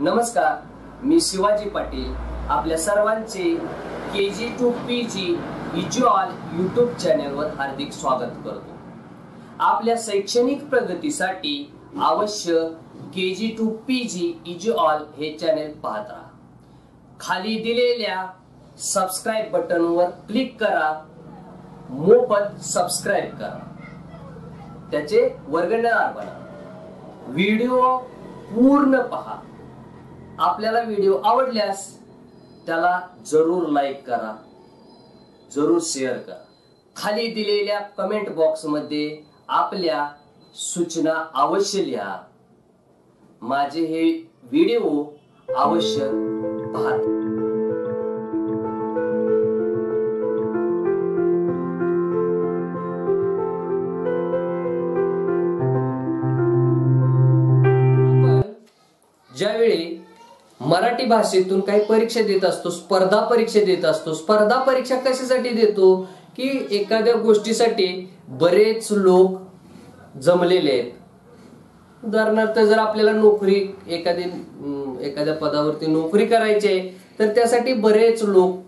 नमस्कार मी शिवाजी पाटील आपल्या सर्वांचे K G to P G visual YouTube चॅनेलवर हार्दिक स्वागत करतो. आपल्या शैक्षणिक प्रगतीसाठी अवश्य के जी टू पी जी इज्युअल हे चॅनेल पाहत राहा. खाली दिलेल्या सबस्क्राईब बटनवर क्लिक करा मोफत सबस्क्राईब करा. त्याचे वर्गणार बना. व्हिडिओ पूर्ण पहा. आपल्याला व्हिडिओ आवडल्यास त्याला जरूर लाईक करा. जरूर शेअर करा. खाली दिलेल्या कमेंट बॉक्समध्ये आपल्या सूचना अवश्य लिहा. माझे हे व्हिडिओ अवश्य पहा. ज्यावेळी मराठी भाषेतून काही परीक्षा देत असतो स्पर्धा परीक्षा देत असतो. स्पर्धा परीक्षा कशासाठी देतो? की एखाद्या गोष्टीसाठी बरेच लोक जमलेले आहेत. उदाहरणार्थ जर आपल्याला नोकरी एखादी एखाद्या पदावरती नोकरी करायची आहे तर त्यासाठी बरेच लोक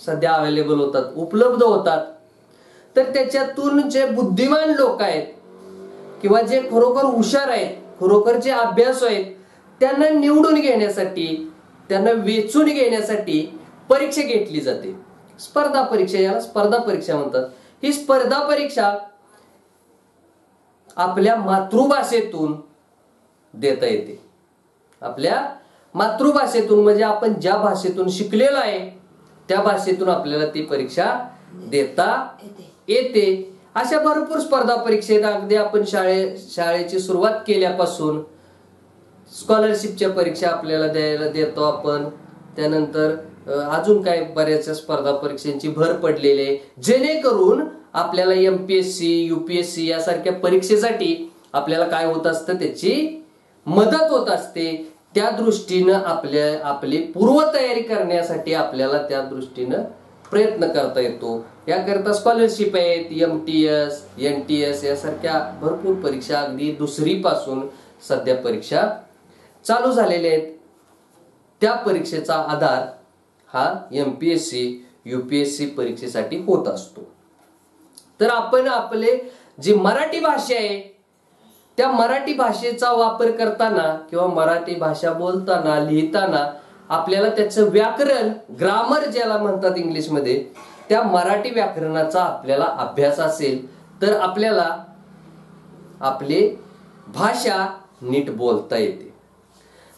सध्या अवेलेबल होतात उपलब्ध होतात. तर त्याच्यातून जे बुद्धिमान लोक आहेत किंवा जे खरोखर हुशार आहेत खरोखर जे अभ्यास आहेत त्यांना निवडून घेण्यासाठी त्यांना वेचून घेण्यासाठी परीक्षा घेतली जाते. स्पर्धा परीक्षा याला स्पर्धा परीक्षा म्हणतात. ही स्पर्धा परीक्षा आपल्या मातृभाषेतून देता येते. आपल्या मातृभाषेतून म्हणजे आपण ज्या भाषेतून शिकलेलो आहे त्या भाषेतून आपल्याला ती परीक्षा देता येते. अशा भरपूर स्पर्धा परीक्षेत अगदी आपण शाळे शाळेची सुरुवात केल्यापासून स्कॉलरशिपच्या परीक्षा आपल्याला द्यायला देतो आपण. त्यानंतर अजून काय बऱ्याचशा स्पर्धा परीक्षांची भर पडलेली आहे. जेणेकरून आपल्याला एमपीएससी युपीएससी यासारख्या परीक्षेसाठी आपल्याला काय होत असतं त्याची मदत होत असते. त्या दृष्टीनं आपल्या आपली पूर्वतयारी करण्यासाठी आपल्याला त्या दृष्टीनं प्रयत्न करता येतो. याकरता स्कॉलरशिप आहेत M T S N T S यासारख्या भरपूर परीक्षा अगदी दुसरी पासून सध्या परीक्षा चालू झालेले आहेत. त्या परीक्षेचा आधार हा M P S C UPSC परीक्षेसाठी होत असतो. तर आपण आपले जी मराठी भाषा आहे त्या मराठी भाषेचा वापर करताना किंवा मराठी भाषा बोलताना लिहिताना आपल्याला त्याचं व्याकरण ग्रामर ज्याला म्हणतात इंग्लिशमध्ये त्या मराठी व्याकरणाचा आपल्याला अभ्यास असेल तर आपल्याला आपली भाषा नीट बोलता येते.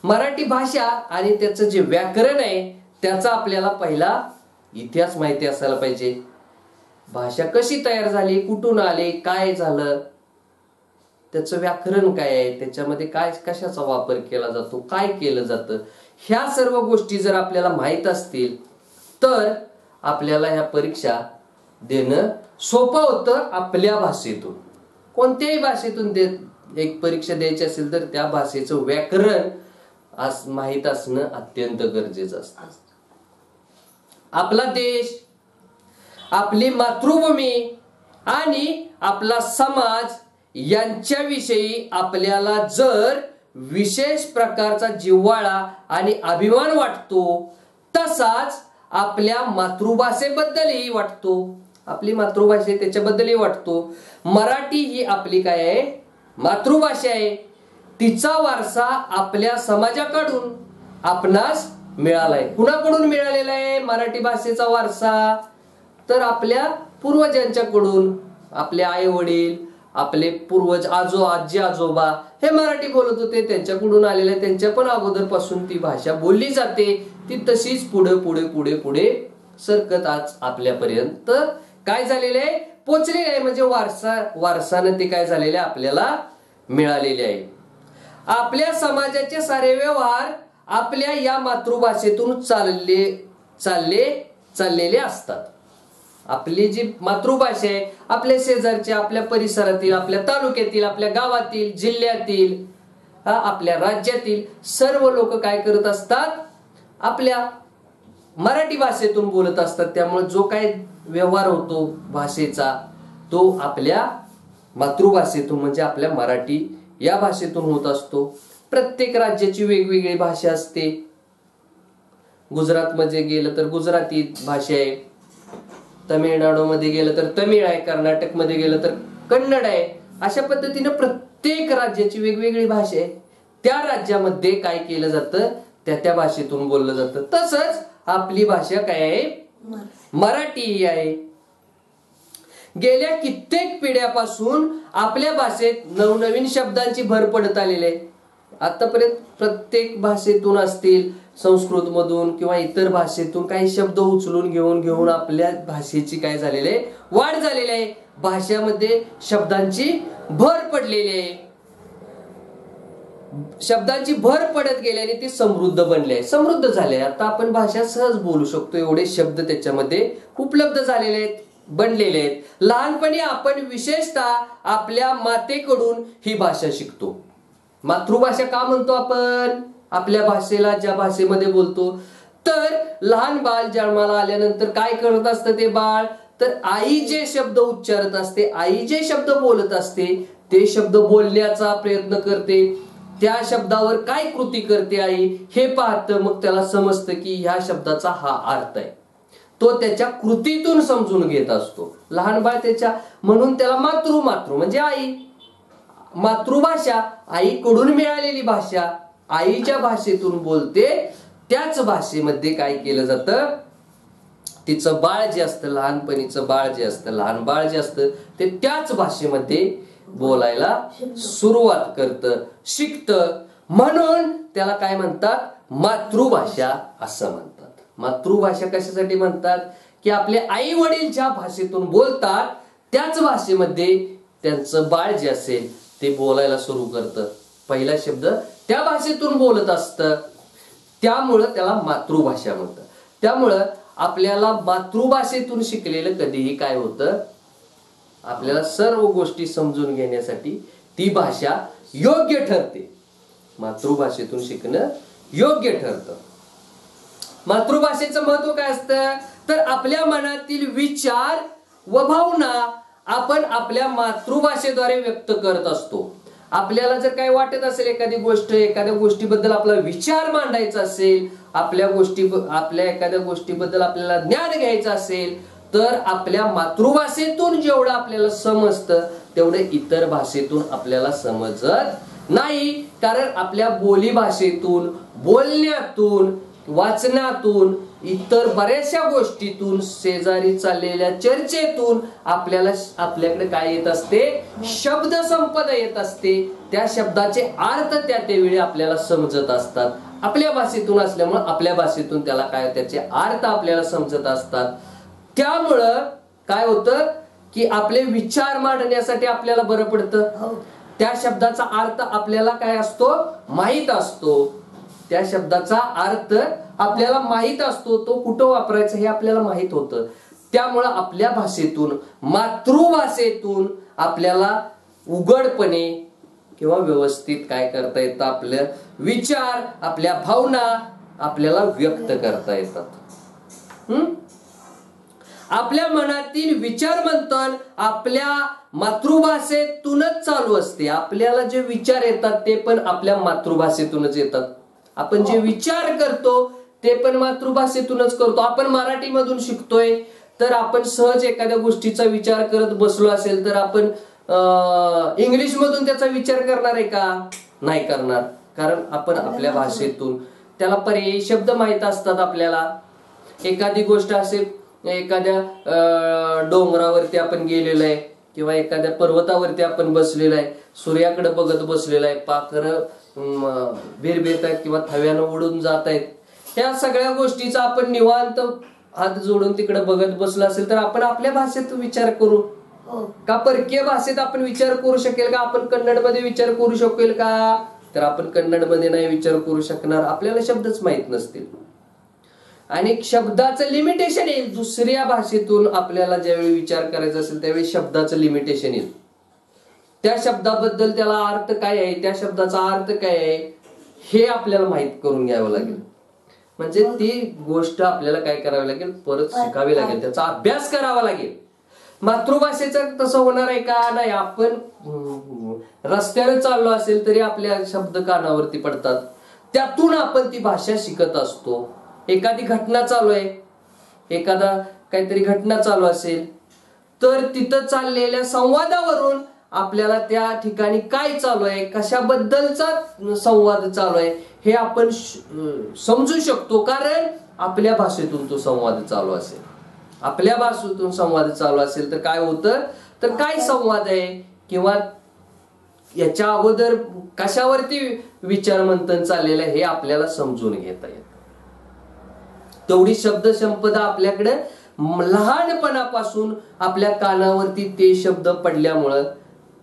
मराठी भाषा आणि त्याचं जे व्याकरण आहे त्याचा आपल्याला पहिला इतिहास माहिती असायला पाहिजे. भाषा कशी तयार झाली कुठून आले काय झालं त्याचं व्याकरण काय आहे त्याच्यामध्ये काय कशाचा वापर केला जातो काय केलं जातं ह्या सर्व गोष्टी जर आपल्याला माहीत असतील तर आपल्याला ह्या परीक्षा देणं सोपं होतं आपल्या भाषेतून. कोणत्याही भाषेतून दे एक परीक्षा द्यायची असेल तर त्या भाषेचं व्याकरण आज माहीत असणं अत्यंत गरजेचं असतं. आपला देश आपली मातृभूमी आणि आपला समाज यांच्याविषयी आपल्याला जर विशेष प्रकारचा जिव्हाळा आणि अभिमान वाटतो तसाच आपल्या मातृभाषेबद्दलही वाटतो. आपली मातृभाषा त्याच्याबद्दलही वाटतो. मराठी ही आपली काय आहे? मातृभाषा आहे. तिचा वारसा आपल्या समाजाकडून आपणास मिळालाय. कुणाकडून मिळालेला आहे मराठी भाषेचा वारसा? तर आपल्या पूर्वजांच्याकडून आपले आई वडील आपले पूर्वज आजो आजी आजोबा हे मराठी बोलत होते त्यांच्याकडून आलेले त्यांच्या पण अगोदरपासून ती भाषा बोलली जाते. ती तशीच पुढे पुढे पुढे पुढे सरकत आज आपल्यापर्यंत काय झालेले आहे? पोचलेले आहे. म्हणजे वारसा वारसानं ते काय झालेले आहे? आपल्याला मिळालेले आहे. आपल्या समाजाचे सारे व्यवहार आपल्या या मातृभाषेतून चालले चालले चाललेले असतात. आपली जी मातृभाषा आहे आपल्या शेजारच्या आपल्या परिसरातील आपल्या तालुक्यातील आपल्या गावातील जिल्ह्यातील आपल्या राज्यातील सर्व लोक काय करत असतात? आपल्या मराठी भाषेतून बोलत असतात. त्यामुळे जो काय व्यवहार होतो भाषेचा तो आपल्या मातृभाषेतून म्हणजे आपल्या मराठी या भाषेतून होत असतो. प्रत्येक राज्याची वेगवेगळी भाषा असते. गुजरातमध्ये गेलं तर गुजराती भाषा आहे. तमिळनाडूमध्ये गेलं तर तमिळ आहे. कर्नाटकमध्ये गेलं तर कन्नड आहे. अशा पद्धतीनं प्रत्येक राज्याची वेगवेगळी भाषा आहे. त्या राज्यामध्ये काय केलं जातं? त्या त्या भाषेतून बोललं जातं. तसंच आपली भाषा काय आहे? मराठी. ही आहे. गेल्या कित्येक पिढ्यापासून आपल्या भाषेत नवनवीन शब्दांची भर पडत आलेली आहे. आतापर्यंत प्रत्येक भाषेतून असतील संस्कृत मधून किंवा इतर भाषेतून काही शब्द उचलून घेऊन घेऊन आपल्या भाषेची काय झालेली आहे? वाढ झालेली आहे. भाषेमध्ये शब्दांची भर पडलेली आहे. शब्दांची भर पडत गेल्याने ती समृद्ध बनली आहे. समृद्ध झाले आता आपण भाषा सहज बोलू शकतो. एवढे शब्द त्याच्यामध्ये उपलब्ध झालेले आहेत. बनलेले आहेत. लहानपणी आपण विशेषतः आपल्या मातेकडून ही भाषा शिकतो. मातृभाषा का म्हणतो आपण? आपल्या भाषेला ज्या भाषेमध्ये बोलतो. तर लहान बाळ जन्माला आल्यानंतर काय करत असतं ते बाळ? तर आई जे शब्द उच्चारत असते आई जे शब्द बोलत असते ते शब्द बोलण्याचा प्रयत्न करते. त्या शब्दावर काय कृती करते आई? हे पाहतं मग त्याला समजतं की ह्या शब्दाचा हा अर्थ आहे. तो त्याच्या कृतीतून समजून घेत असतो. लहान बाळ त्याच्या म्हणून त्याला मातृ मातृ म्हणजे आई. मातृभाषा आईकडून मिळालेली भाषा आईच्या भाषेतून बोलते. त्याच भाषेमध्ये काय केलं जातं? तिचं बाळ जे असतं लहानपणीचं बाळ जे असतं लहान बाळ जे असतं ते त्याच भाषेमध्ये बोलायला सुरुवात करतं शिकतं. म्हणून त्याला काय म्हणतात? मातृभाषा असं म्हणतात. मातृभाषा कशासाठी म्हणतात? की आपले आई वडील ज्या भाषेतून बोलतात त्याच भाषेमध्ये त्यांचं बाळ जे असेल ते बोलायला सुरू करतं. पहिला शब्द त्या भाषेतून बोलत असतं. त्यामुळं त्याला मातृभाषा म्हणतात. त्यामुळं आपल्याला मातृभाषेतून शिकलेलं कधीही काय होतं? आपल्याला सर्व गोष्टी समजून घेण्यासाठी ती भाषा योग्य ठरते. मातृभाषेतून शिकणं योग्य ठरतं. मातृभाषेचं महत्त्व काय असतं? तर आपल्या मनातील विचार व भावना आपण आपल्या मातृभाषेद्वारे व्यक्त करत असतो. आपल्याला जर काही वाटत असेल एखादी गोष्ट एखाद्या गोष्टीबद्दल आपला विचार मांडायचा असेल आपल्या गोष्टी आपल्या एखाद्या गोष्टीबद्दल आपल्याला ज्ञान घ्यायचं असेल तर आपल्या मातृभाषेतून जेवढं आपल्याला समजतं तेवढं इतर भाषेतून आपल्याला समजत नाही. कारण आपल्या बोली भाषेतून बोलण्यातून वाचनातून इतर बऱ्याचशा गोष्टीतून शेजारी चाललेल्या चर्चेतून आपल्याला आपल्याकडे काय येत असते? शब्द संपदा येत असते. त्या शब्दाचे अर्थ त्या त्यावेळी आपल्याला समजत असतात. आपल्या भाषेतून असल्यामुळे आपल्या भाषेतून त्याला काय त्याचे अर्थ आपल्याला समजत असतात. त्यामुळं काय होतं की आपले विचार मांडण्यासाठी आपल्याला बरं पडतं. त्या शब्दाचा अर्थ आपल्याला काय असतो? माहीत असतो. त्या शब्दाचा अर्थ आपल्याला माहीत असतो तो कुठं वापरायचा हे आपल्याला माहीत होतं. त्यामुळं आपल्या भाषेतून मातृभाषेतून आपल्याला उघडपणे किंवा व्यवस्थित काय करता येतं आपल्या विचार आपल्या भावना आपल्याला व्यक्त करता येतात. हम्म आपल्या मनातील विचार मंथन आपल्या मातृभाषेतूनच चालू असते. आपल्याला जे विचार येतात ते पण आपल्या मातृभाषेतूनच येतात. आपण जे विचार करतो ते पण मातृभाषेतूनच करतो. आपण मराठीमधून शिकतोय तर आपण सहज एखाद्या गोष्टीचा विचार करत बसलो असेल तर आपण इंग्लिश मधून त्याचा विचार करणार आहे का? नाही करणार. कारण आपण आपल्या भाषेतून त्याला पर्यायी शब्द माहीत असतात आपल्याला. एखादी गोष्ट असेल एखाद्या डोंगरावरती आपण गेलेलो आहे किंवा एखाद्या पर्वतावरती आपण बसलेलो आहे सूर्याकडे बघत बसलेलो आहे पाखर भिरभिरत आहेत किंवा थव्यानं उडून जात आहेत ह्या सगळ्या गोष्टीचा आपण निवांत हात जोडून तिकडे बघत बसलो असेल तर आपण आपल्या भाषेत विचार करू. का परकीय भाषेत आपण विचार करू शकेल? का आपण कन्नडमध्ये विचार करू शकेल का? तर आपण कन्नडमध्ये नाही विचार करू शकणार. आपल्याला शब्दच माहीत नसतील. आणि शब्दाचं लिमिटेशन येईल. दुसऱ्या भाषेतून आपल्याला ज्यावेळी विचार करायचा असेल त्यावेळी शब्दाचं लिमिटेशन येईल. त्या शब्दाबद्दल त्याला अर्थ काय आहे? त्या शब्दाचा अर्थ काय आहे? हे आपल्याला माहीत करून घ्यावं लागेल. म्हणजे ती गोष्ट आपल्याला काय करावी लागेल? परत शिकावी लागेल. त्याचा अभ्यास करावा लागेल. मातृभाषेचं तसं होणार आहे का? नाही. आपण रस्त्याने चाललो असेल तरी आपल्या शब्द कानावरती पडतात. त्यातून आपण ती भाषा शिकत असतो. एखादी घटना चालू आहे. एखादा काहीतरी घटना चालू असेल. तर तिथं चाललेल्या संवादावरून आपल्याला त्या ठिकाणी काय चालू आहे? कशाबद्दलचा संवाद चालू आहे? हे आपण समजू शकतो. कारण आपल्या भाषेतून तो संवाद चालू असेल. आपल्या भाषेतून संवाद चालू असेल तर काय होतं? तर काय संवाद आहे? किंवा याच्या अगोदर कशावरती विचार मंथन चाललेलं आहे हे आपल्याला समजून घेता येत. तेवढी शब्द संपदा आपल्याकडे लहानपणापासून आपल्या कानावरती ते शब्द पडल्यामुळं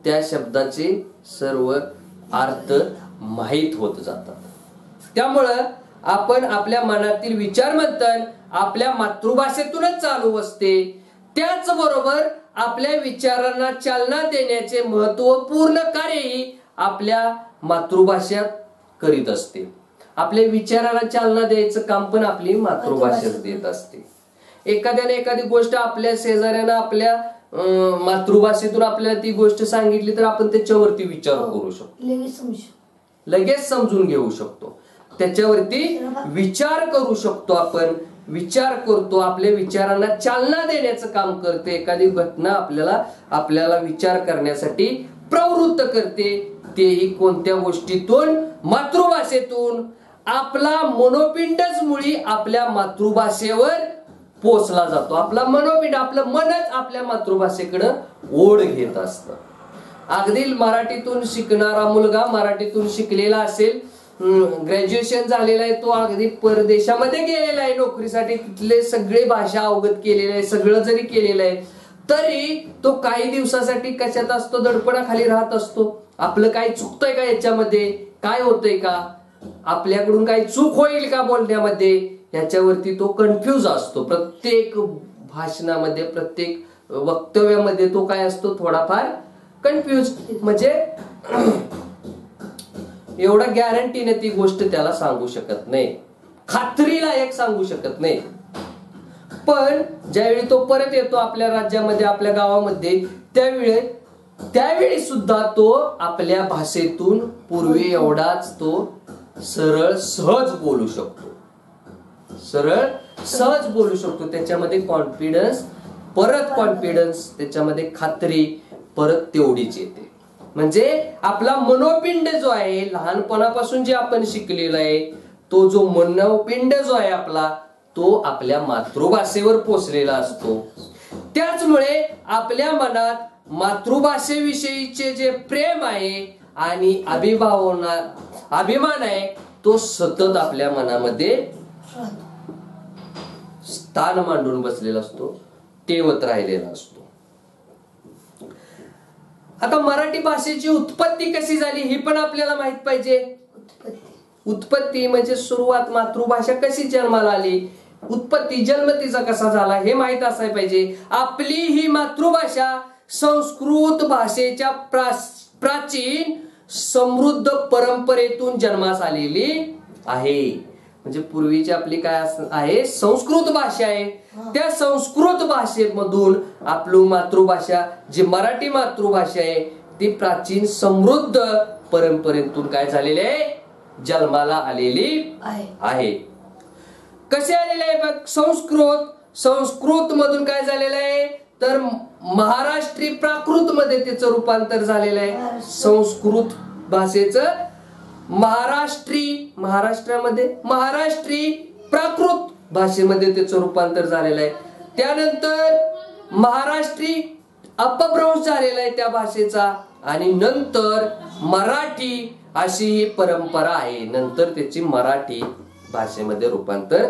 त्या शब्दाचे सर्व अर्थ माहीत होत जातात. त्यामुळं आपण आपल्या मनातील विचार मंथन आपल्या मातृभाषेतूनच चालू असते. त्याचबरोबर आपल्या विचारांना चालना देण्याचे महत्त्वपूर्ण कार्यही आपल्या मातृभाषेत करीत असते. आपल्या विचाराला चालना द्यायचं काम पण आपली मातृभाषेत. देत असते. एखाद्याने एखादी गोष्ट आपल्या शेजाऱ्यानं आपल्या मातृभाषेतून आपल्याला ती गोष्ट सांगितली तर आपण त्याच्यावरती विचार करू शकतो. लगेच समजून घेऊ शकतो. त्याच्यावरती विचार करू शकतो आपण. विचार करतो आपल्या विचारांना चालना देण्याचं काम करते. एखादी घटना आपल्याला आपल्याला विचार करण्यासाठी प्रवृत्त करते. तेही कोणत्या गोष्टीतून? मातृभाषेतून. आपला मनोपिंडच मुळी आपल्या मातृभाषेवर पोचला जातो. आपला मनोपीठ आपलं मनच आपल्या मातृभाषेकडं ओढ घेत असतं. अगदी मराठीतून शिकणारा मुलगा मराठीतून शिकलेला असेल ग्रॅज्युएशन झालेला आहे तो अगदी परदेशामध्ये गेलेला आहे नोकरीसाठी तिथले सगळे भाषा अवगत केलेले आहे सगळं जरी केलेलं आहे तरी तो काही दिवसासाठी कशात असतो दडपणाखाली राहत असतो. आपलं काही चुकतंय का याच्यामध्ये? काय होतंय का? आपल्याकडून काही चूक होईल का बोलण्यामध्ये? ह्याच्यावरती तो कन्फ्यूज असतो. प्रत्येक भाषणामध्ये प्रत्येक वक्तव्यामध्ये तो काय असतो? थोडाफार कन्फ्यूज म्हणजे एवढा गॅरंटीने ती गोष्ट त्याला सांगू शकत नाही. खात्रीला एक सांगू शकत नाही. पण ज्यावेळी तो परत येतो आपल्या राज्यामध्ये आपल्या गावामध्ये त्यावेळी त्यावेळी सुद्धा तो आपल्या भाषेतून पूर्वी एवढाच तो सरळ सहज बोलू शकतो. सरळ सहज बोलू शकतो. त्याच्यामध्ये कॉन्फिडन्स परत कॉन्फिडन्स त्याच्यामध्ये खात्री परत तेवढीच येते. म्हणजे आपला मनोपिंड जो आहे लहानपणापासून जे आपण शिकलेला आहे तो जो मनोपिंड जो आहे आपला तो आपल्या मातृभाषेवर पोचलेला असतो. त्याचमुळे आपल्या मनात मातृभाषेविषयीचे जे प्रेम आहे आणि अभिभावना अभिमान आहे तो सतत आपल्या मनामध्ये स्थान मांडून बसलेला असतो तेवत राहिलेला असतो. आता मराठी भाषेची उत्पत्ती कशी झाली ही पण आपल्याला माहीत पाहिजे. उत्पत्ती. उत्पत्ती म्हणजे सुरुवात मातृभाषा कशी जन्माला आली उत्पत्ती जन्म तिचा कसा झाला हे माहीत असायला पाहिजे. आपली ही मातृभाषा संस्कृत भाषेच्या प्राचीन समृद्ध परंपरेतून जन्मास आलेली आहे. म्हणजे पूर्वीची आपली काय आहे? संस्कृत भाषा आहे. त्या संस्कृत भाषेमधून आपली मातृभाषा जी मराठी मातृभाषा आहे ती प्राचीन समृद्ध परंपरेतून काय झालेली आहे? जन्माला आलेली आहे. आहे. कसे आलेले आहे बघ संस्कृत? संस्कृत मधून काय झालेलं आहे? तर महाराष्ट्री प्राकृत मध्ये त्याचं रूपांतर झालेलं आहे. संस्कृत भाषेचं महाराष्ट्री महाराष्ट्रामध्ये महाराष्ट्री प्राकृत भाषेमध्ये त्याचं रूपांतर झालेलं आहे. त्यानंतर महाराष्ट्री अपभ्रंश झालेला आहे त्या भाषेचा आणि नंतर मराठी अशी ही परंपरा आहे. नंतर त्याची मराठी भाषेमध्ये रूपांतर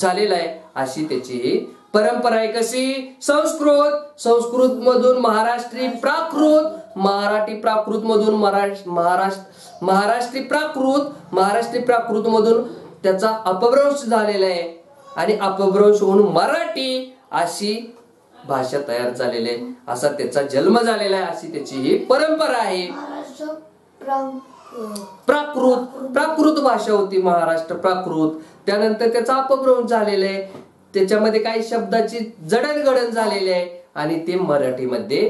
झालेलं आहे. अशी त्याची ही परंपरा आहे. कशी? संस्कृत. संस्कृत मधून महाराष्ट्री प्राकृत मराठी प्राकृत मधून महाराष्ट्र महाराष्ट्री प्राकृत महाराष्ट्री प्राकृत मधून त्याचा अपभ्रंश झालेला आहे. आणि अपभ्रंश होऊन मराठी अशी भाषा तयार झालेली आहे. असा त्याचा जन्म झालेला आहे अशी त्याची ही परंपरा आहे. महाराष्ट्र प्राकृत प्राकृत भाषा होती महाराष्ट्र प्राकृत. त्यानंतर त्याचा अपभ्रंश झालेला आहे. त्याच्यामध्ये काही शब्दाची जडणघडण झालेली आहे. आणि ते मराठीमध्ये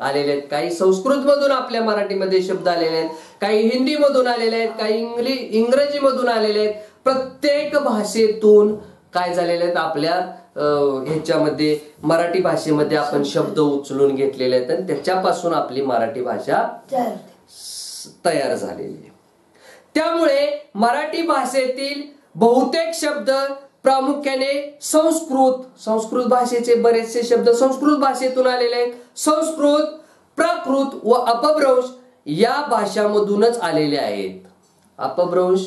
आलेले आहेत. काही संस्कृत मधून आपल्या मराठीमध्ये शब्द आलेले आहेत. काही हिंदी मधून आलेले आहेत. काही इंग्लिश इंग्रजी मधून आलेले आहेत. प्रत्येक भाषेतून काय झालेले आहेत? आपल्या ह्याच्यामध्ये मराठी भाषेमध्ये आपण शब्द उचलून घेतलेले आहेत. आणि त्याच्यापासून आपली मराठी भाषा तयार झालेली आहे. त्यामुळे मराठी भाषेतील बहुतेक शब्द प्रामुख्याने संस्कृत संस्कृत भाषेचे बरेचसे शब्द संस्कृत भाषेतून आलेले आहेत. संस्कृत प्राकृत व अपभ्रंश या भाषामधूनच आलेले आहेत. अपभ्रंश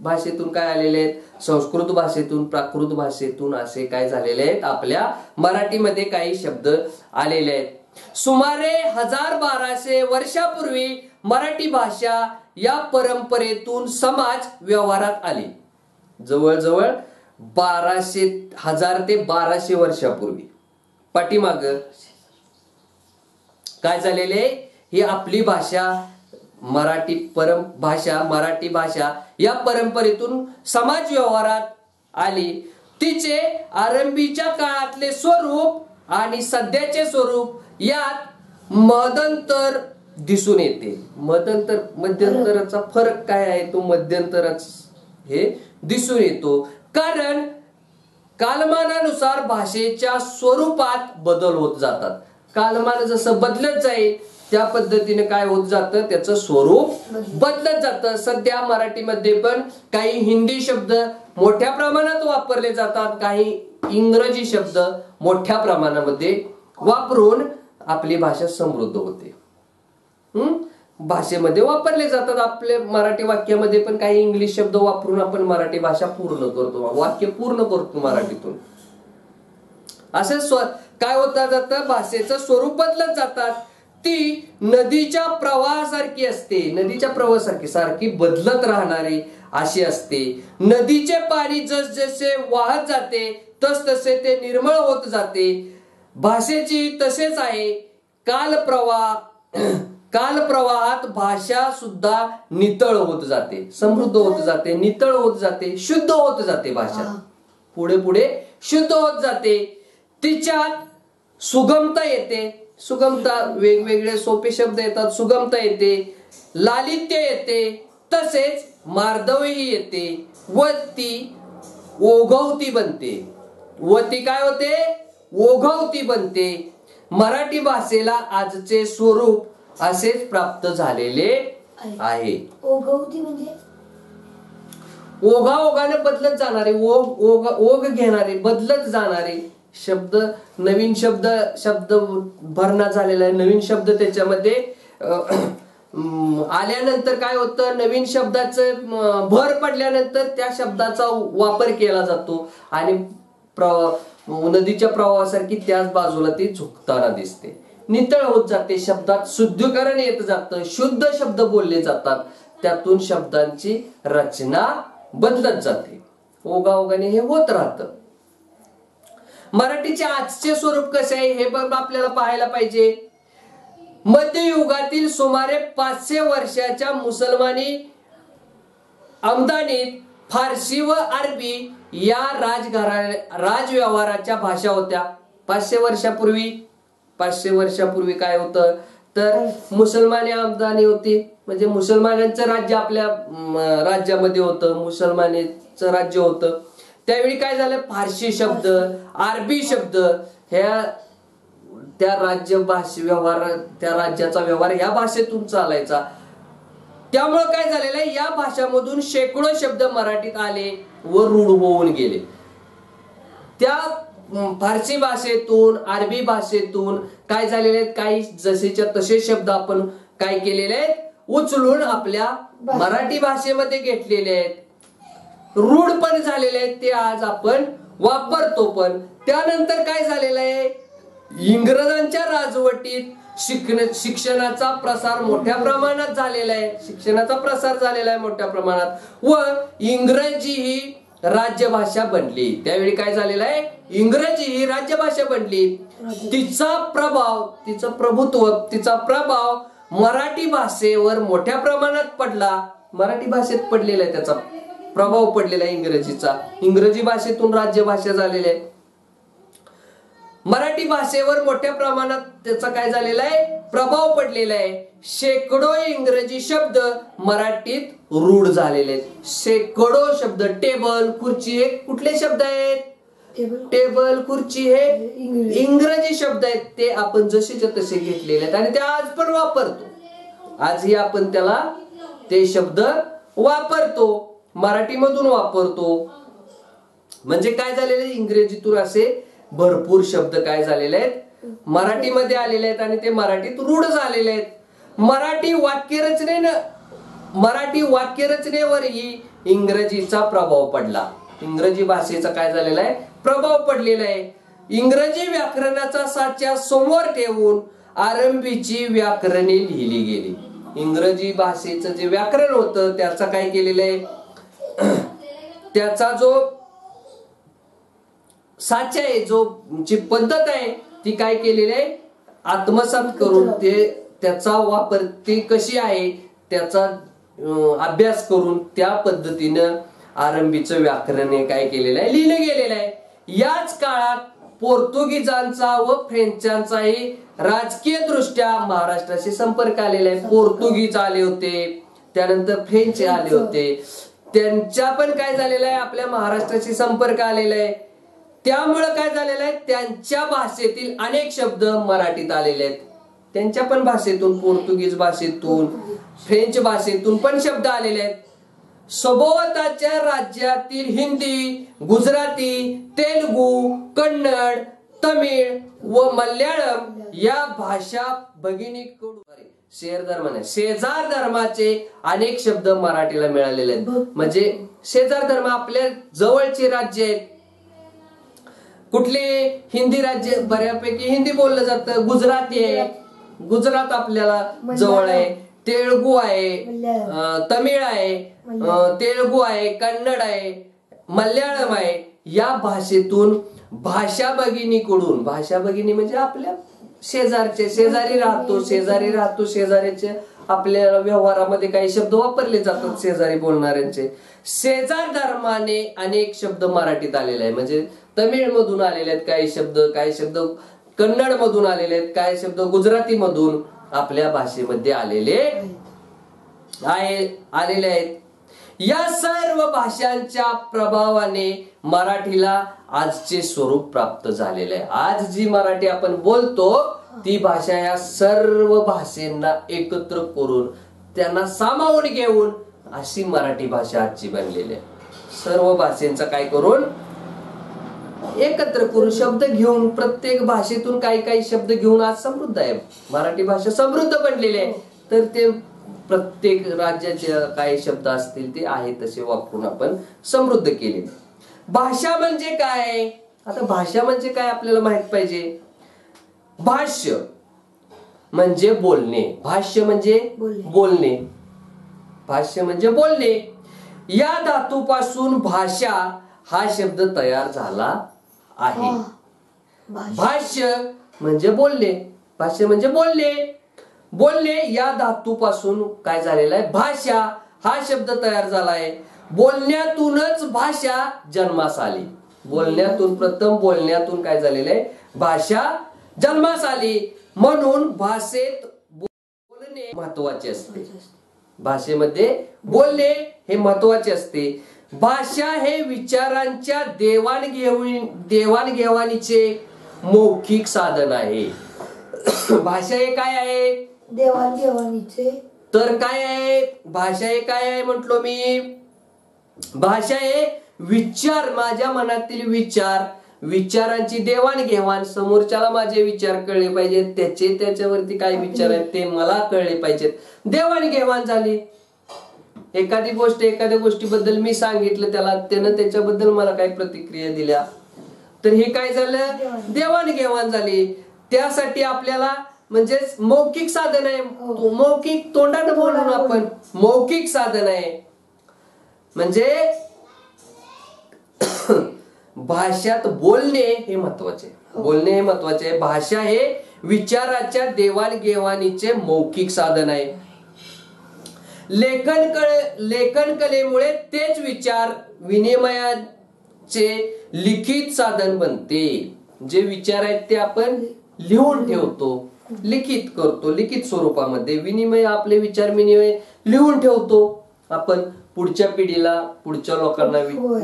भाषेतून काय आलेले आहेत? संस्कृत भाषेतून प्राकृत भाषेतून असे काय झालेले आहेत? आपल्या मराठीमध्ये काही शब्द आलेले आहेत. सुमारे हजार बाराशे वर्षापूर्वी मराठी भाषा या परंपरेतून समाज व्यवहारात आली. जवळजवळ बाराशे हजार ते बाराशे वर्षापूर्वी. पाठीमाग काय झालेले ही आपली भाषा मराठी परम भाषा मराठी भाषा या परंपरेतून समाज व्यवहारात आली. तिचे आरंभीच्या काळातले स्वरूप आणि सध्याचे स्वरूप यात मदंतर दिसून येते. मदंतर मध्यंतराचा फरक काय आहे? तो मध्यंतराच हे दिसून येतो. कारण कालमानानुसार भाषेच्या स्वरूपात बदल होत जातात. कालमान जसं बदलत जाईल त्या पद्धतीने काय होत जातं? त्याचं स्वरूप बदलत जातं. सध्या मराठीमध्ये पण काही हिंदी शब्द मोठ्या प्रमाणात वापरले जातात. काही इंग्रजी शब्द मोठ्या प्रमाणामध्ये वापरून आपली भाषा समृद्ध होते. हम्म? भाषेमध्ये वापरले जातात. आपले मराठी वाक्यामध्ये पण काही इंग्लिश शब्द वापरून आपण मराठी भाषा पूर्ण करतो. वाक्य पूर्ण करतो मराठीतून. असे स्व काय होता जातं? भाषेचं स्वरूप बदलत जातात. ती नदीच्या प्रवाहासारखी असते. नदीच्या प्रवाहासारखी सारखी बदलत राहणारी अशी असते. नदीचे पाणी जस जसे वाहत जाते तस तसे ते निर्मळ होत जाते. भाषेची तसेच आहे. काल प्रवाह काल प्रवाहात भाषा सुद्धा नितळ होत जाते समृद्ध होत जाते नितळ होत जाते शुद्ध होत जाते भाषा. पुढे पुढे शुद्ध होत जाते. तिच्यात सुगमता येते. सुगमता वेगवेगळे सोपे शब्द येतात सुगमता येते. लालित्य येते. तसेच मार्दवही येते. व ती ओघवती बनते. व ती काय होते? ओघवती बनते. मराठी भाषेला आजचे स्वरूप असेच प्राप्त झालेले आहे. ओघवती म्हणजे? ओघा ओघाने बदलत जाणारे ओघ ओघ ओघ घेणारे बदलत जाणारे शब्द नवीन शब्द शब्द भरणा झालेला आहे. नवीन शब्द त्याच्यामध्ये आल्यानंतर काय होतं? नवीन शब्दाचं भर पडल्यानंतर त्या शब्दाचा वापर केला जातो आणि प्रवा नदीच्या प्रवाहासारखी त्याच बाजूला ती झुकताना दिसते. नितळ होत जाते शब्दात शुद्धीकरण येत जातं शुद्ध शब्द बोलले जातात. त्यातून शब्दांची रचना बदलत जाते. ओगाओगाने हे होत राहतं. मराठीचे आजचे स्वरूप कसे आहे हे पण आपल्याला पाहायला पाहिजे. मध्ययुगातील सुमारे पाचशे वर्षाच्या मुसलमानी आमदानीत फारसी व अरबी या राजघरा राजव्यवहाराच्या भाषा होत्या. पाचशे वर्षापूर्वी पाचशे वर्षापूर्वी काय होतं? तर मुसलमानी आमदानी होती. म्हणजे मुसलमानांचं राज्य आपल्या राज्यामध्ये होतं. मुसलमानीचं राज्य होतं. त्यावेळी काय झालं? फारसी शब्द अरबी शब्द ह्या त्या राज्य भाषे व्यवहार त्या राज्याचा व्यवहार ह्या भाषेतून चालायचा त्यामुळे काय झालेलं आहे? या भाषामधून शेकडो शब्द मराठीत आले व रूढ होऊन गेले. त्या फारसी भाषेतून अरबी भाषेतून काय झालेले आहेत? काही जसेच्या तसे शब्द आपण काय केलेले आहेत? उचलून आपल्या मराठी भाषेमध्ये घेतलेले आहेत. रूढ पण झालेले आहेत ते आज आपण वापरतो पण. त्यानंतर काय झालेलं आहे? इंग्रजांच्या राजवटीत शिकण शिक्षणाचा प्रसार मोठ्या प्रमाणात झालेला आहे. शिक्षणाचा प्रसार झालेला आहे मोठ्या प्रमाणात. व इंग्रजी ही राज्यभाषा बनली. त्यावेळी काय झालेलं आहे? इंग्रजी ही राज्यभाषा बनली. तिचा प्रभाव तिचं प्रभुत्व तिचा प्रभाव मराठी भाषेवर मोठ्या प्रमाणात पडला. मराठी भाषेत पडलेला आहे त्याचा प्रभाव पडलेला आहे इंग्रजीचा. इंग्रजी भाषेतून राज्यभाषा झालेली आहे. मराठी भाषेवर मोठ्या प्रमाणात त्याचा काय झालेला आहे? प्रभाव पडलेला आहे. शेकडो इंग्रजी शब्द मराठीत रूढ झालेले आहेत. शेकडो शब्द टेबल खुर्ची हे कुठले शब्द आहेत? टेबल. खुर्ची हे इंग्रजी. इंग्रजी शब्द आहेत. ते आपण जसेच्या तसे घेतलेले आहेत आणि ते आज पण वापरतो. आजही आपण त्याला ते शब्द वापरतो. मराठीमधून वापरतो. म्हणजे काय झालेले? इंग्रजीतून असे भरपूर शब्द काय झालेले आहेत? मराठीमध्ये आलेले आहेत आणि ते मराठीत रूढ झालेले आहेत. मराठी वाक्यरचनेनं मराठी वाक्यरचनेवरही इंग्रजीचा प्रभाव पडला. इंग्रजी भाषेचा काय झालेला आहे? प्रभाव पडलेला आहे. इंग्रजी व्याकरणाचा साच्या समोर ठेवून आरंभीची व्याकरणे लिहिली गेली. इंग्रजी भाषेचं जे व्याकरण होतं त्याचा काय केलेलं आहे? त्याचा जो साचा आहे जो जी पद्धत आहे ती काय केलेली आहे? आत्मसात करून ते त्याचा वापर ती कशी आहे त्याचा अभ्यास करून त्या पद्धतीनं आरंभीचं व्याकरण हे काय केलेलं आहे लिहिलं गेलेलं आहे. याच काळात पोर्तुगीजांचा व फ्रेंचांचाही राजकीय दृष्ट्या महाराष्ट्राशी संपर्क आलेला आहे. पोर्तुगीज आले होते त्यानंतर फ्रेंच. आले होते. त्यांच्या पण काय झालेलं आहे आपल्या महाराष्ट्राशी संपर्क आलेला आहे. त्यामुळं काय झालेलं आहे त्यांच्या भाषेतील अनेक शब्द मराठीत आलेले आहेत. त्यांच्या पण भाषेतून पोर्तुगीज भाषेतून फ्रेंच भाषेतून पण शब्द आलेले आहेत. सभोवताच्या राज्यातील हिंदी गुजराती तेलुगू कन्नड तमिळ व मल्याळम या भाषा भगिनीकडून शेर धर्म शेजार धर्माचे अनेक शब्द मराठीला मिळालेले आहेत. म्हणजे शेजार धर्म आपल्या जवळचे राज्य आहेत. कुठले हिंदी राज्य बऱ्यापैकी हिंदी बोललं जातं. गुजराती आहे. गुजरात आपल्याला जवळ आहे. तेलुगू आहे. तमिळ आहे. तेलुगू आहे. कन्नड आहे. मल्याळम आहे. या भाषेतून भाषा भगिनीकडून भाषा भगिनी म्हणजे आपल्या शेजारचे शेजारी राहतो शेजारी राहतो शेजाऱ्याचे आपल्या व्यवहारामध्ये काही शब्द वापरले जातात शेजारी बोलणाऱ्यांचे. शेजार धर्माने अनेक शब्द मराठीत आलेले आहे म्हणजे तमिळ मधून आलेले आहेत काही शब्द काही शब्द कन्नड मधून आलेले आहेत. काय शब्द? गुजराती मधून आपल्या भाषेमध्ये आलेले आहे आलेले आहेत. या सर्व भाषांच्या प्रभावाने मराठीला आजचे स्वरूप प्राप्त झालेले आहे. आज जी मराठी आपण बोलतो ती भाषा या सर्व भाषेंना एकत्र करून त्यांना सामावून घेऊन अशी मराठी भाषा आजची बनलेली आहे. सर्व भाषेंचा काय करून? एकत्र करून शब्द घेऊन प्रत्येक भाषेतून काही काही शब्द घेऊन आज समृद्ध आहे. मराठी भाषा समृद्ध बनलेली आहे. तर ते प्रत्येक राज्याचे काही शब्द असतील ते आहे तसे वापरून आपण समृद्ध केले. भाषा म्हणजे काय? आता भाषा म्हणजे काय आपल्याला माहीत पाहिजे? भाष्य म्हणजे बोलणे. भाष्य म्हणजे बोलणे. बोलणे. भाष्य म्हणजे बोलणे. या धातूपासून भाषा हा शब्द तयार झाला आहे. हा. भाषा भाष्य म्हणजे बोलणे. भाष्य म्हणजे बोलणे. बोलणे या धातूपासून काय झालेलं आहे? भाषा हा शब्द तयार झाला आहे बोलण्यातूनच भाषा जन्मास आली. बोलण्यातून प्रथम बोलण्यातून काय झालेलं आहे? भाषा जन्मास आली. म्हणून भाषेत बोलणे महत्त्वाचे असते. भाषेमध्ये बोलणे हे महत्त्वाचे असते. भाषा हे विचारांच्या देवाणघेवाणी देवाणघेवाणीचे मौखिक साधन आहे. भाषा हे काय आहे? देवाणघेवाणीचे तर काय आहे? भाषा हे काय आहे म्हटलो मी? भाषा हे विचार माझ्या मनातील विचार विचारांची देवाणघेवाण समोरच्याला माझे विचार कळले पाहिजेत त्याचे त्याच्यावरती काय विचार आहेत ते मला कळले पाहिजेत. देवाणघेवाण झाली. एखादी गोष्ट एखाद्या गोष्टीबद्दल मी सांगितलं त्याला त्यानं त्याच्याबद्दल मला काही प्रतिक्रिया दिल्या. तर हे काय झालं? देवाणघेवाण झाली. त्यासाठी आपल्याला म्हणजे मौखिक साधन आहे. मौखिक तोंडानं बोलून आपण मौखिक साधन आहे. म्हणजे भाषात बोलणे हे महत्त्वाचे बोलणे हे महत्त्वाचे आहे. भाषा हे विचाराच्या देवाणघेवाणीचे मौखिक साधन आहे. लेखन कळे लेखन कलेमुळे तेच विचार विनिमयाचे लिखित साधन बनते. जे विचार आहेत ते आपण लिहून ठेवतो लिखित करतो लिखित स्वरूपामध्ये. विनिमय आपले विचार विनिमय लिहून ठेवतो. आपण पुढच्या पिढीला पुढच्या लोकांना.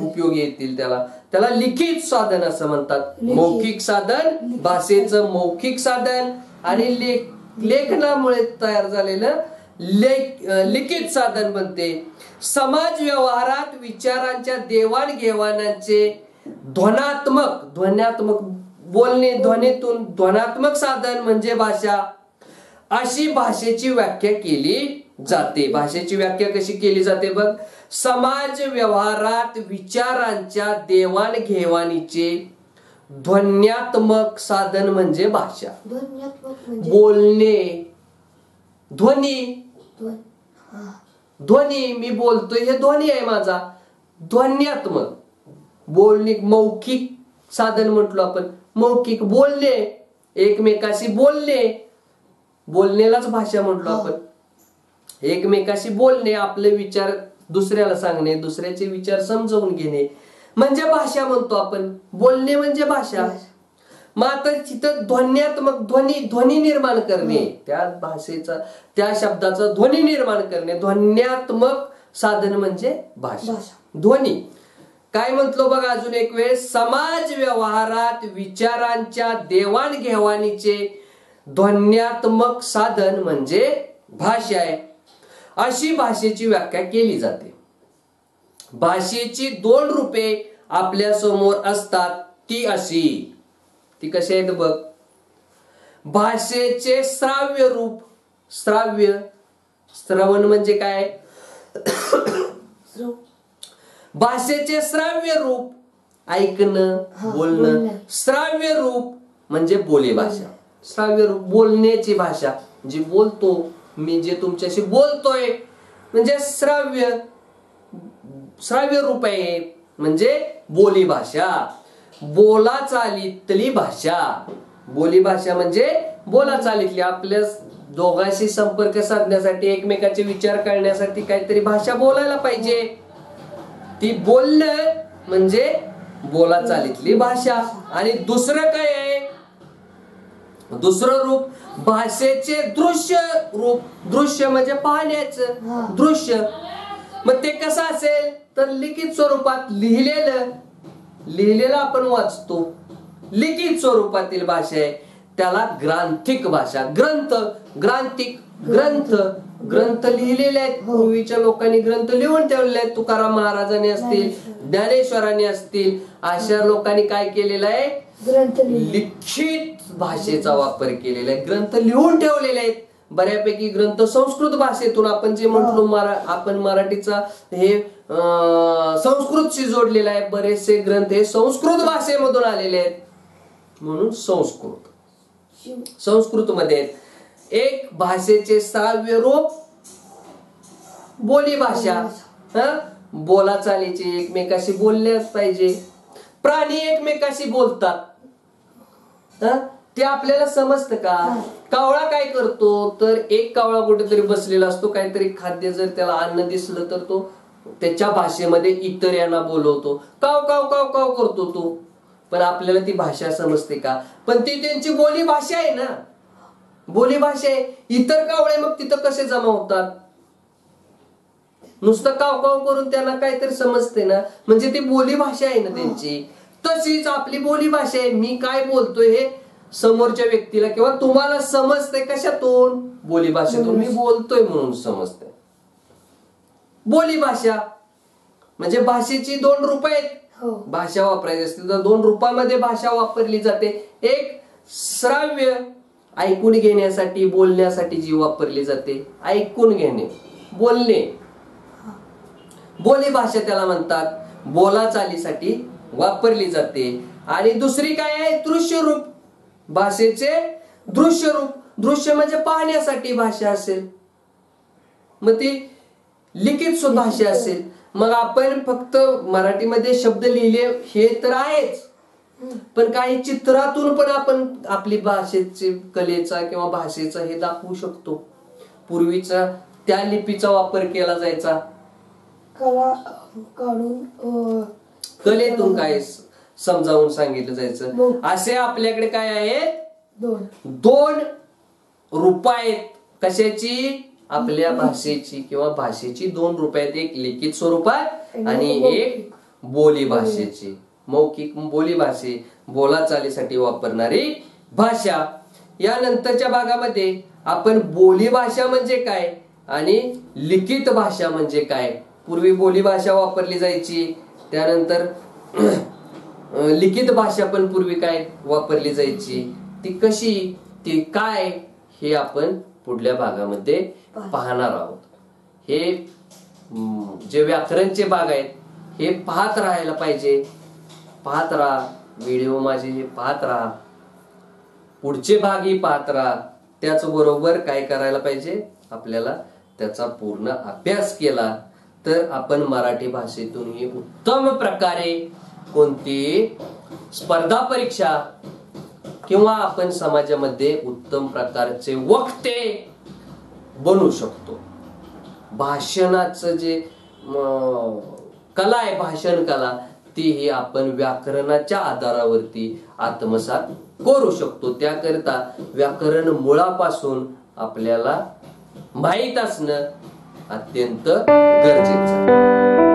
उपयोगी येतील त्याला. त्याला लिखित साधन असं म्हणतात. मौखिक साधन भाषेचं मौखिक साधन आणि लेख लेखनामुळे तयार झालेलं लिखित साधन बनते समाज व्यवहारात विचारांच्या देवाणघेवाणांचे ध्वनात्मक ध्वन्यात्मक बोलणे ध्वनीतून ध्वनात्मक साधन म्हणजे भाषा. अशी भाषेची व्याख्या केली जाते. भाषेची व्याख्या कशी केली जाते बघ. समाज व्यवहारात विचारांच्या देवाणघेवाणीचे ध्वन्यात्मक साधन म्हणजे भाषा. ध्वन्यात्मक म्हणजे? बोलणे ध्वनी. ध्वनी मी बोलतोय हे ध्वनी आहे माझा. ध्वन्यात्मक बोलणे मौखिक साधन म्हटलो आपण. मौखिक बोलणे एकमेकाशी बोलणे. बोलण्यालाच भाषा म्हटलो आपण. एकमेकाशी बोलणे आपले विचार दुसऱ्याला सांगणे दुसऱ्याचे विचार समजवून घेणे. म्हणजे भाषा म्हणतो आपण. बोलणे म्हणजे भाषा. मग आता तिथं ध्वन्यात्मक ध्वनी ध्वनी निर्माण करणे. त्या भाषेचा त्या शब्दाचा ध्वनी निर्माण करणे. ध्वन्यात्मक साधन म्हणजे भाषा. भाषा. ध्वनी. काय म्हटलो बघा अजून एक वेळ? समाज व्यवहारात विचारांच्या देवाणघेवाणीचे ध्वन्यात्मक साधन म्हणजे भाषा आहे. अशी भाषेची व्याख्या केली जाते. भाषेची दोन रूपे आपल्यासमोर असतात. ती अशी. ती कशी आहेत बघ. भाषेचे श्राव्य रूप श्राव्य श्रवण म्हणजे काय? भाषेचे श्राव्य रूप ऐकणं बोलणं. बोलणं. श्राव्य रूप म्हणजे बोली भाषा. श्राव्य रूप बोलण्याची भाषा. जी बोलतो मी जे तुमच्याशी बोलतोय म्हणजे श्राव्य श्राव्य रूप आहे म्हणजे बोली भाषा. बोला चालीतली भाषा. बोली भाषा म्हणजे बोला चालीतली आपल्या दोघांशी संपर्क साधण्यासाठी एकमेकाचे विचार करण्यासाठी काहीतरी भाषा बोलायला पाहिजे. ती बोलणं म्हणजे बोला चालीतली भाषा. आणि दुसरं काय आहे? दुसरं रूप भाषेचे दृश्य रूप. दृश्य म्हणजे. पाहण्याचं. दृश्य. मग ते कसं असेल? तर लिखित स्वरूपात लिहिलेलं लिहिलेलं आपण वाचतो. लिखित स्वरूपातील भाषा आहे. त्याला ग्रांथिक भाषा ग्रंथ ग्रांथिक ग्रंथ ग्रंथ लिहिलेले आहेत. पूर्वीच्या लोकांनी ग्रंथ लिहून ठेवलेले आहेत. तुकाराम महाराजांनी असतील ज्ञानेश्वरांनी असतील अशा लोकांनी काय केलेलं आहे. लिखित भाषेचा वापर केलेला आहे. ग्रंथ लिहून ठेवलेले आहेत. बऱ्यापैकी ग्रंथ संस्कृत भाषेतून आपण जे म्हटलो मरा आपण मराठीचा हे संस्कृतशी जोडलेला आहे बरेचसे ग्रंथ हे संस्कृत भाषेमधून आलेले आहेत. म्हणून संस्कृत. संस्कृत मध्ये एक भाषेचे श्राव्य रूप बोली भाषा. बोला चालीचे एकमेकाशी बोललेच पाहिजे. प्राणी एकमेकाशी बोलतात. ते आपल्याला समजतं का? कावळा काय करतो? तर एक कावळा कुठेतरी बसलेला असतो काहीतरी खाद्य जर त्याला अन्न दिसलं तर तो त्याच्या भाषेमध्ये इतर यांना बोलवतो. काव काव काव काव करतो तो. पण आपल्याला ती भाषा समजते का? पण ती त्यांची बोली भाषा आहे ना. बोली भाषा आहे. इतर कावळे मग तिथं कसे जमा होतात? नुसतं काव काव करून त्यांना काहीतरी समजते ना. म्हणजे ती बोली भाषा आहे ना त्यांची. तशीच आपली बोली भाषा आहे. मी काय बोलतोय हे समोरच्या व्यक्तीला किंवा तुम्हाला समजते कशातून? बोली भाषेतून. मी बोलतोय म्हणून समजते. बोली भाषा. म्हणजे भाषेची दोन रूप आहेत. हो. भाषा वापरायची असतील तर दोन रूपामध्ये भाषा वापरली जाते. एक श्राव्य ऐकून घेण्यासाठी बोलण्यासाठी जी वापरली जाते ऐकून घेणे बोलणे. बोली भाषा त्याला म्हणतात. बोला चालीसाठी वापरली जाते. आणि दुसरी काय आहे? दृश्य रूप भाषेचे दृश्य रूप दृश्य म्हणजे पाहण्यासाठी भाषा असेल. मग ती लिखित सु- भाषा असेल. मग आपण फक्त मराठीमध्ये शब्द लिहिले हे तर आहेच. पण काही चित्रातून पण आपण आपली भाषेचे कलेचा किंवा भाषेचा हे दाखवू शकतो. पूर्वीचा त्या लिपीचा वापर केला जायचा. कला काढून कलेतून काय समजावून सांगितलं जायचं. असे आपल्याकडे काय आहेत? दोन. दोन रूप आहेत. कशाची? आपल्या भाषेची किंवा भाषेची दोन रूप आहेत एक लिखित स्वरूपात आणि एक बोली भाषेची. मौखिक बोली भाषे बोला चालीसाठी वापरणारी भाषा. यानंतरच्या भागामध्ये आपण बोली भाषा म्हणजे काय आणि लिखित भाषा म्हणजे काय? पूर्वी बोली भाषा वापरली जायची. त्यानंतर लिखित भाषा पण पूर्वी काय वापरली जायची? ती कशी? ती काय? हे आपण पुढल्या भागामध्ये पाहणार. आहोत. हे जे व्याकरणचे भाग आहेत हे पाहत राहायला पाहिजे. पाहत राहा व्हिडिओ माझे हे पाहत राहा. पुढचे भागही पाहत राहा. त्याचबरोबर काय करायला पाहिजे? आपल्याला त्याचा पूर्ण अभ्यास केला तर आपण मराठी भाषेतून ही उत्तम प्रकारे कोणती स्पर्धा परीक्षा किंवा आपण समाजामध्ये उत्तम प्रकारचे वक्ते बनू शकतो. भाषणाचं जे कला आहे भाषण कला ती ही आपण व्याकरणाच्या आधारावरती आत्मसात करू शकतो. त्याकरिता व्याकरण मुळापासून आपल्याला माहीत असणं अत्यंत गरजेचं